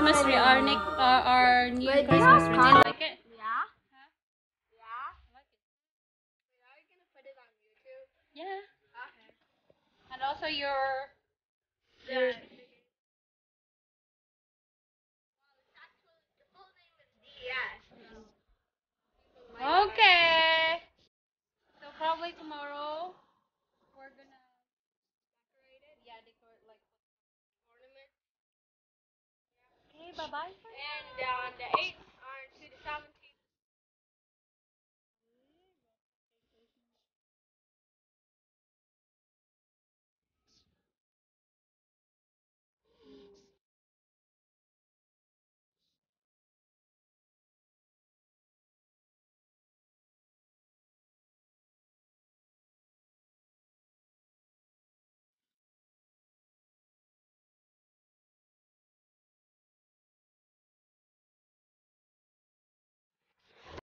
Christmas our Nick, uh, our new Wait, Christmas tree. Do you like it? Yeah. Huh? Yeah. Like it. Wait, are gonna put it on YouTube? Yeah. Okay. And also your, Yeah. okay. So probably tomorrow we're gonna decorate it. Yeah, decorate like Ornament. Okay, bye bye. And on the 8th, on to the 17th,